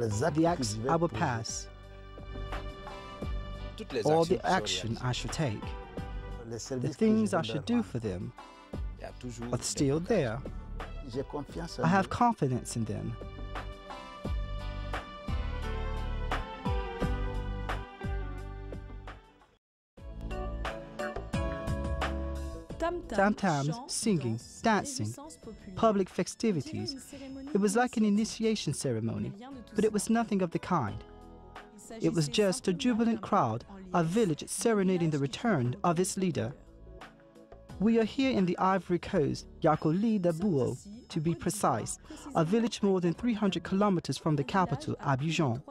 the acts I will pass, all the action I should take, the things I should do for them are still there. I have confidence in them. Tam-tams, singing, dancing, public festivities. It was like an initiation ceremony, but it was nothing of the kind. It was just a jubilant crowd, a village serenading the return of its leader. We are here in the Ivory Coast, Yacoli Dabouo, to be precise, a village more than 300 kilometers from the capital, Abidjan.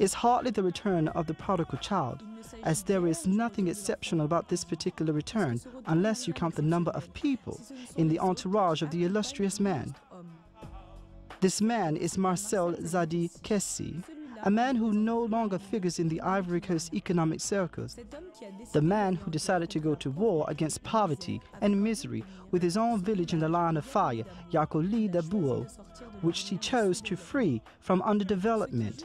It's hardly the return of the prodigal child, as there is nothing exceptional about this particular return unless you count the number of people in the entourage of the illustrious man. This man is Marcel Zadi Kessy, a man who no longer figures in the Ivory Coast economic circles, the man who decided to go to war against poverty and misery with his own village in the line of fire, Yacoli Dabouo, which he chose to free from underdevelopment.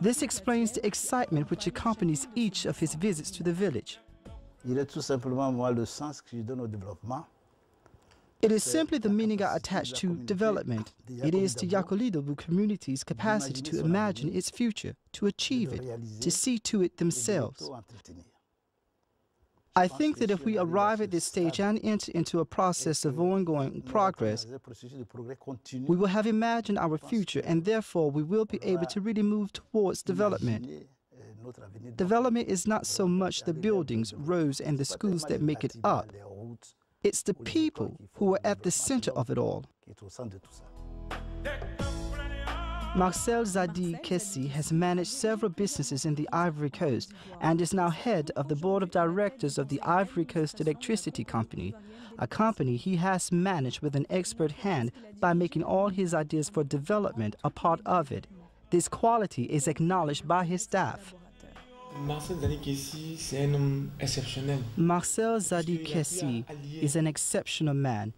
This explains the excitement which accompanies each of his visits to the village. Il est tout simplement moi le sens que je. It is simply the meaning I attach to development. It is the Yacolidabouo community's capacity to imagine its future, to achieve it, to see to it themselves. I think that if we arrive at this stage and enter into a process of ongoing progress, we will have imagined our future and therefore we will be able to really move towards development. Development is not so much the buildings, roads, and the schools that make it up. It's the people who are at the center of it all. Marcel Zadi Kessy has managed several businesses in the Ivory Coast and is now head of the board of directors of the Ivory Coast Electricity Company, a company he has managed with an expert hand by making all his ideas for development a part of it. This quality is acknowledged by his staff. Marcel Zadi Kessy, c'est un homme exceptionnel. Marcel Zadi Kessy is an exceptional man.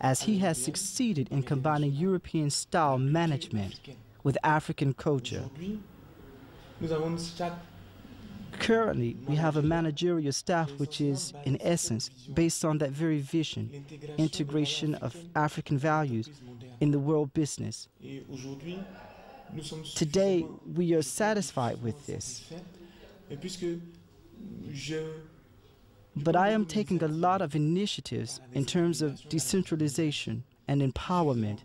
As he has succeeded in combining European style management with African culture. Currently, we have a managerial staff which is, in essence, based on that very vision integration of African values in the world business. Today, we are satisfied with this. But I am taking a lot of initiatives in terms of decentralization and empowerment.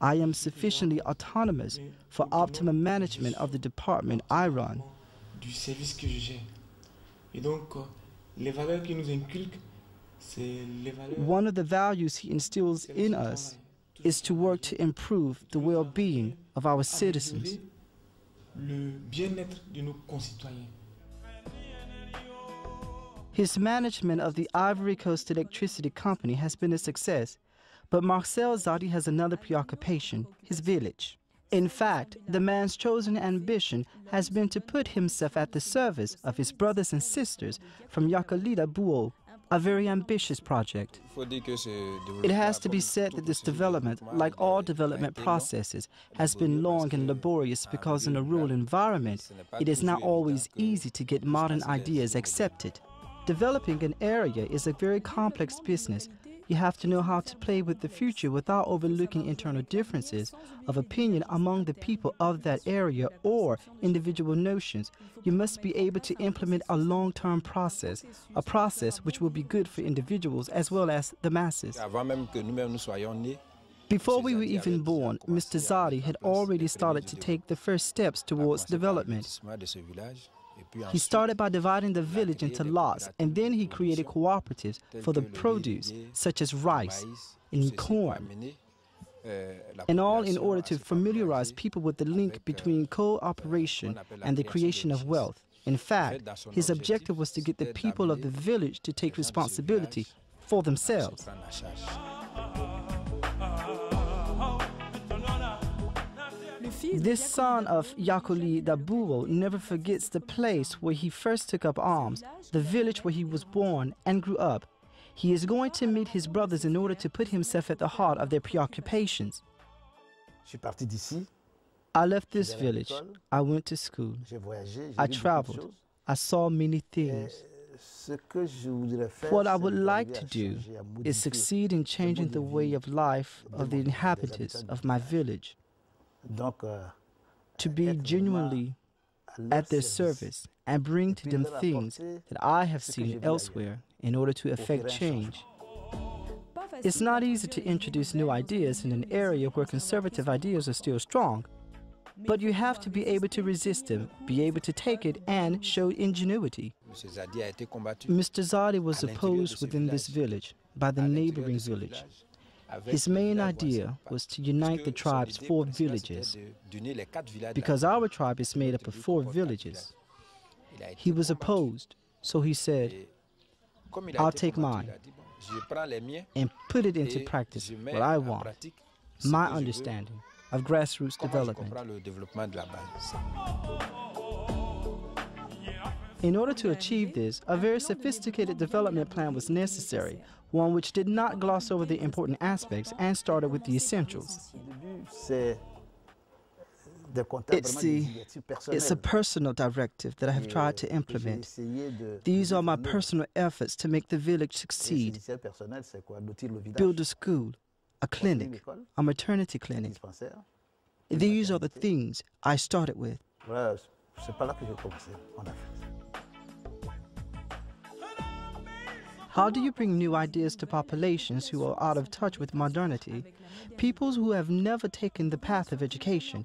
I am sufficiently autonomous for optimum management of the department I run. One of the values he instills in us is to work to improve the well being of our citizens. His management of the Ivory Coast Electricity Company has been a success, but Marcel Zadi has another preoccupation his village. In fact, the man's chosen ambition has been to put himself at the service of his brothers and sisters from Yacoli Dabouo a very ambitious project. It has to be said that this development, like all development processes, has been long and laborious because in a rural environment, it is not always easy to get modern ideas accepted. Developing an area is a very complex business you have to know how to play with the future without overlooking internal differences of opinion among the people of that area or individual notions. You must be able to implement a long term process, a process which will be good for individuals as well as the masses. Before we were even born, Mr. Zadi had already started to take the first steps towards development. He started by dividing the village into lots, and then he created cooperatives for the produce, such as rice and corn, and all in order to familiarize people with the link between cooperation and the creation of wealth. In fact, his objective was to get the people of the village to take responsibility for themselves. This son of Yacoli Dabouo never forgets the place where he first took up arms, the village where he was born and grew up. He is going to meet his brothers in order to put himself at the heart of their preoccupations. I left this village. I went to school. I traveled. I saw many things. What I would like to do is succeed in changing the way of life of the inhabitants of my village, to be genuinely at their service and bring to them things that I have seen elsewhere in order to effect change. It's not easy to introduce new ideas in an area where conservative ideas are still strong, but you have to be able to resist them, be able to take it, and show ingenuity. Mr. Zadi was opposed within this village by the neighboring village. His main idea was to unite the tribe's four villages, because our tribe is made up of four villages. He was opposed, so he said, I'll take mine and put it into practice what I want, my understanding of grassroots development. In order to achieve this, a very sophisticated development plan was necessary, one which did not gloss over the important aspects and started with the essentials. It's, the, it's a personal directive that I have tried to implement. These are my personal efforts to make the village succeed. Build a school, a clinic, a maternity clinic. These are the things I started with. How do you bring new ideas to populations who are out of touch with modernity, peoples who have never taken the path of education?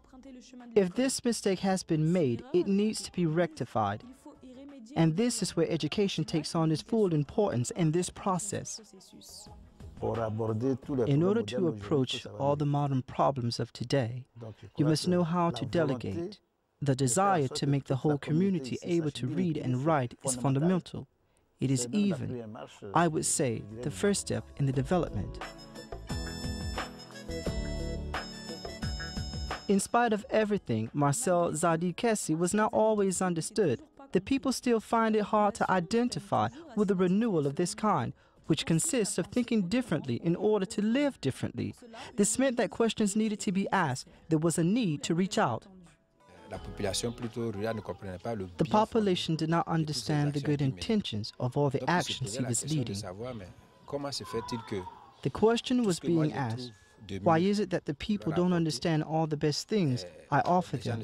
If this mistake has been made, it needs to be rectified. And this is where education takes on its full importance in this process. In order to approach all the modern problems of today, you must know how to delegate. The desire to make the whole community able to read and write is fundamental. It is even, I would say, the first step in the development. In spite of everything, Marcel Zadi Kessy was not always understood. The people still find it hard to identify with a renewal of this kind, which consists of thinking differently in order to live differently. This meant that questions needed to be asked. There was a need to reach out. The population did not understand the good intentions of all the actions he was leading. The question was being asked why is it that the people don't understand all the best things I offer them?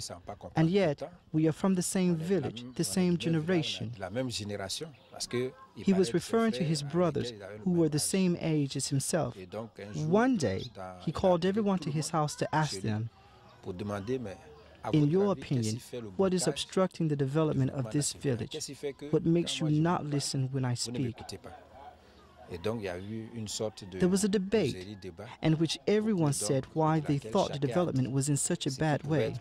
And yet, we are from the same village, the same generation. He was referring to his brothers who were the same age as himself. One day, he called everyone to his house to ask them, in your opinion, what is obstructing the development of this village? What makes you not listen when I speak? There was a debate in which everyone said why they thought the development was in such a bad way.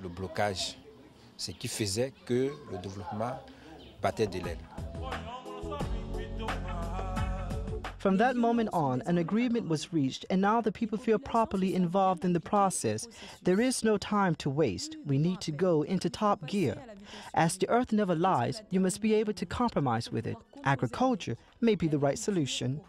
From that moment on, an agreement was reached, and now the people feel properly involved in the process. There is no time to waste. We need to go into top gear. As the earth never lies, you must be able to compromise with it. Agriculture may be the right solution.